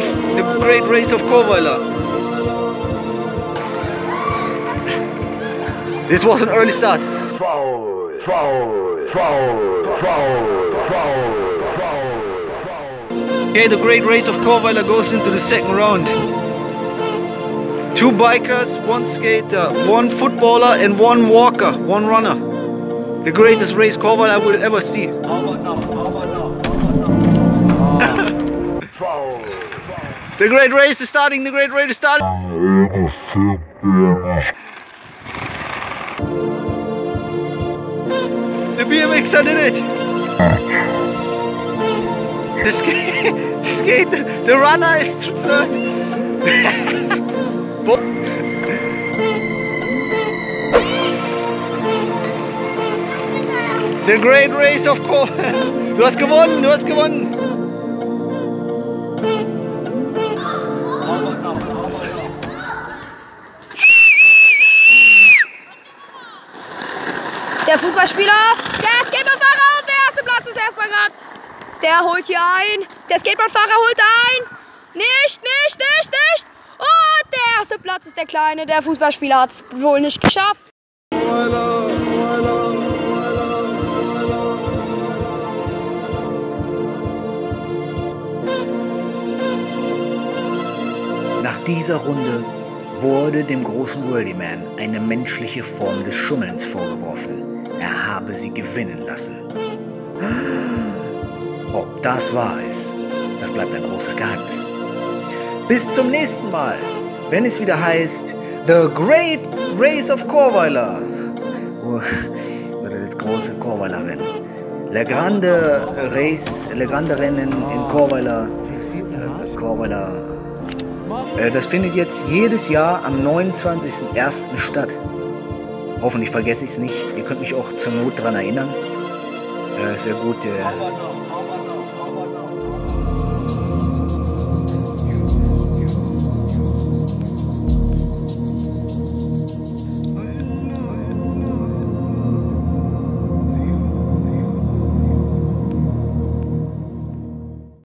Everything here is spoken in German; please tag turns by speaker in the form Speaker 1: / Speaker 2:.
Speaker 1: have the great race of Chorweiler. This was an early start.
Speaker 2: Foul, foul, foul,
Speaker 1: Okay, the great race of Chorweiler goes into the second round. Two bikers, one skater, one footballer and one walker, one runner. The greatest race Chorweiler will ever see.
Speaker 2: How about now? How about
Speaker 1: The great race is starting, the great race is starting. The BMXer did it. The, ska- the skater, the runner is third. The great race of course. Du hast gewonnen, du hast gewonnen.
Speaker 3: Der Fußballspieler, der Skateboardfahrer und der erste Platz ist erstmal gerade. Der holt hier ein. Der Skateboardfahrer holt ein. Nicht, nicht, nicht, nicht. Und der erste Platz ist der Kleine. Der Fußballspieler hat es wohl nicht geschafft.
Speaker 4: Nach dieser Runde wurde dem großen Worldyman eine menschliche Form des Schummelns vorgeworfen. Er habe sie gewinnen lassen. Ob das wahr ist, das bleibt ein großes Geheimnis. Bis zum nächsten Mal, wenn es wieder heißt The Great Race of Chorweiler. Oder das große Chorweiler Rennen. Le Grande Race, Le Grande Rennen in Chorweiler. Äh, Chorweiler äh, Das findet jetzt jedes Jahr am 29.01. statt. Hoffentlich vergesse ich es nicht. Ihr könnt mich auch zur Not daran erinnern. Äh, Es wäre gut, äh,
Speaker 2: about now?